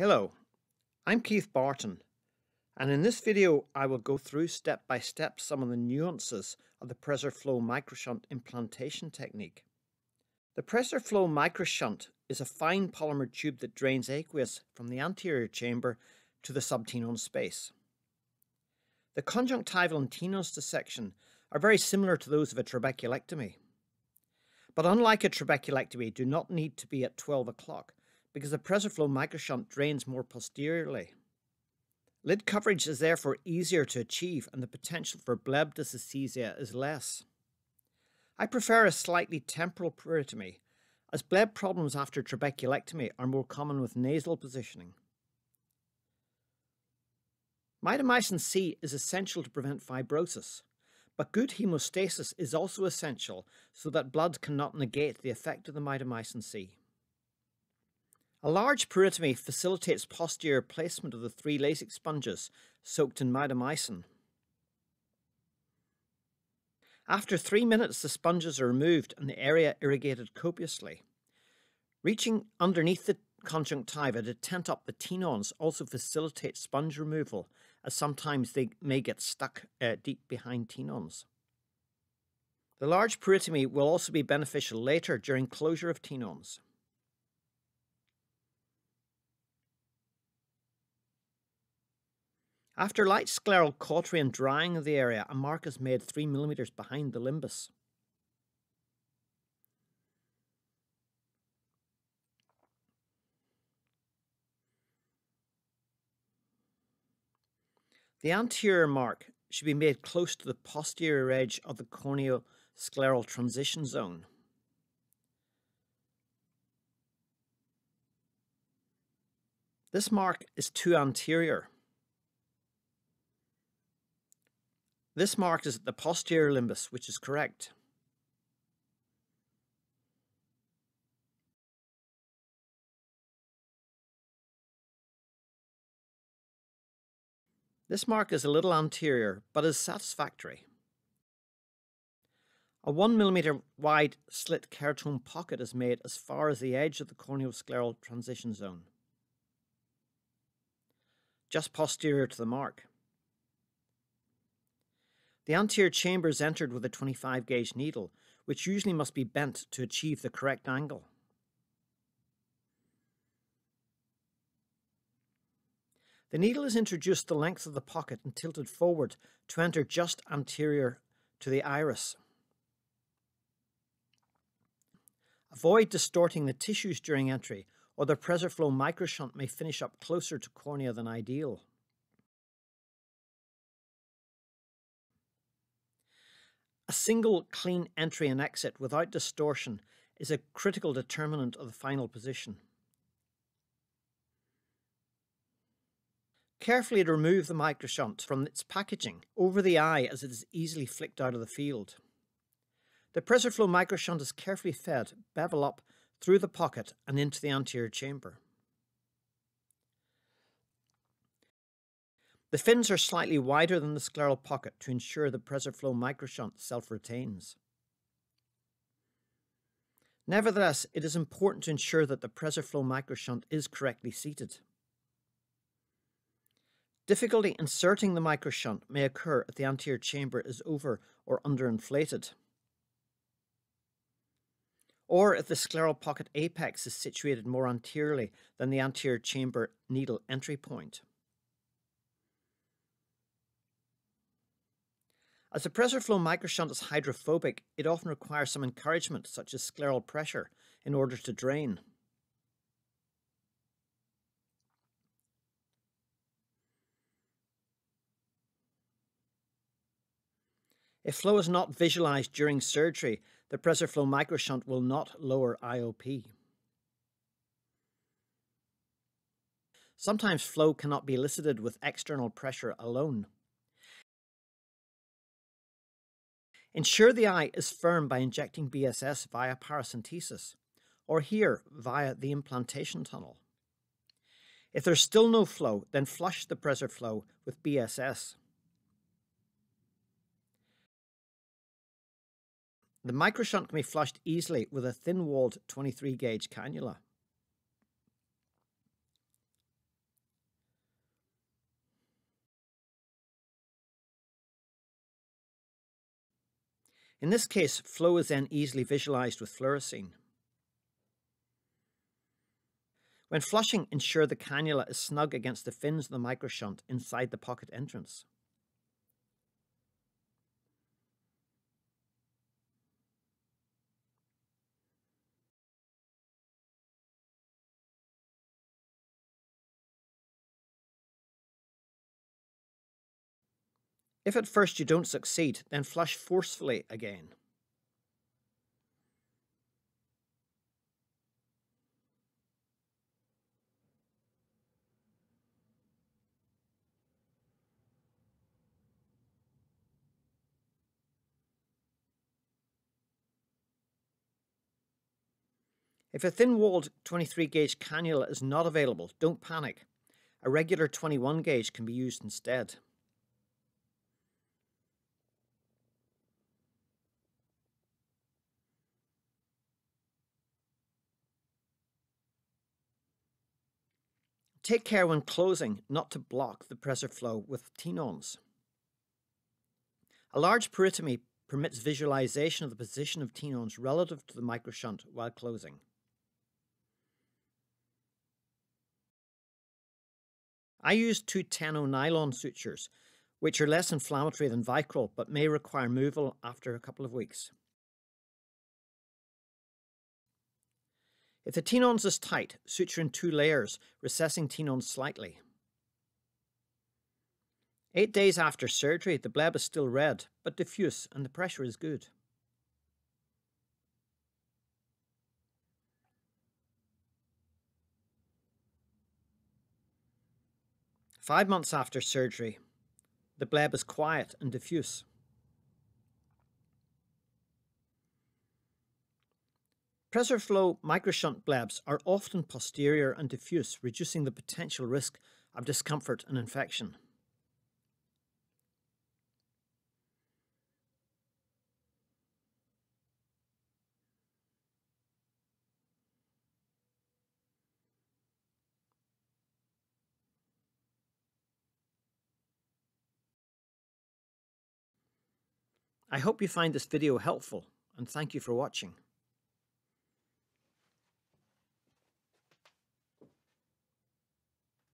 Hello, I'm Keith Barton, and in this video I will go through step by step some of the nuances of the PreserFlo microshunt implantation technique. The PreserFlo microshunt is a fine polymer tube that drains aqueous from the anterior chamber to the sub-Tenon space. The conjunctival and Tenon's dissection are very similar to those of a trabeculectomy. But unlike a trabeculectomy, do not need to be at 12 o'clock because the PreserFlo microshunt drains more posteriorly. Lid coverage is therefore easier to achieve and the potential for bleb dysesthesia is less. I prefer a slightly temporal peritomy, as bleb problems after trabeculectomy are more common with nasal positioning. Mitomycin C is essential to prevent fibrosis, but good hemostasis is also essential so that blood cannot negate the effect of the mitomycin C. A large peritomy facilitates posterior placement of the three LASIK sponges soaked in mitomycin. After three minutes, the sponges are removed and the area irrigated copiously. Reaching underneath the conjunctiva to tent up the Tenon's also facilitates sponge removal, as sometimes they may get stuck uh, deep behind Tenon's. The large peritomy will also be beneficial later during closure of Tenon's. After light scleral cautery and drying of the area, a mark is made 3 millimeters behind the limbus. The anterior mark should be made close to the posterior edge of the corneal scleral transition zone. This mark is too anterior. This mark is at the posterior limbus, which is correct. This mark is a little anterior, but is satisfactory. A 1 mm wide slit keratome pocket is made as far as the edge of the corneoscleral transition zone, just posterior to the mark. The anterior chamber is entered with a 25 gauge needle, which usually must be bent to achieve the correct angle. The needle is introduced the length of the pocket and tilted forward to enter just anterior to the iris. Avoid distorting the tissues during entry, or the PreserFlow microshunt may finish up closer to cornea than ideal. A single clean entry and exit without distortion is a critical determinant of the final position. Carefully remove the microshunt from its packaging over the eye as it is easily flicked out of the field. The PreserFlo microshunt is carefully fed bevel up through the pocket and into the anterior chamber. The fins are slightly wider than the scleral pocket to ensure the PreserFlo microshunt self-retains. Nevertheless, it is important to ensure that the PreserFlo microshunt is correctly seated. Difficulty inserting the microshunt may occur if the anterior chamber is over or underinflated, or if the scleral pocket apex is situated more anteriorly than the anterior chamber needle entry point. As the flow microshunt is hydrophobic, it often requires some encouragement, such as scleral pressure, in order to drain. If flow is not visualized during surgery, the pressure PreserFlo microshunt will not lower IOP. Sometimes flow cannot be elicited with external pressure alone. Ensure the eye is firm by injecting BSS via paracentesis, or here via the implantation tunnel. If there's still no flow, then flush the PreserFlo with BSS. The microshunt can be flushed easily with a thin-walled 23 gauge cannula. In this case, flow is then easily visualized with fluorescein. When flushing, ensure the cannula is snug against the fins of the microshunt inside the pocket entrance. If at first you don't succeed, then flush forcefully again. If a thin-walled 23 gauge cannula is not available, don't panic. A regular 21 gauge can be used instead. Take care when closing not to block the PreserFlo with Tenon's. A large peritomy permits visualization of the position of Tenon's relative to the microshunt while closing. I use two 10-0 nylon sutures, which are less inflammatory than Vicryl but may require removal after a couple of weeks. If the Tenon's is tight, suture in two layers, recessing Tenon's slightly. Eight days after surgery, the bleb is still red, but diffuse and the pressure is good. Five months after surgery, the bleb is quiet and diffuse. PreserFlo microshunt blebs are often posterior and diffuse, reducing the potential risk of discomfort and infection. I hope you find this video helpful and thank you for watching.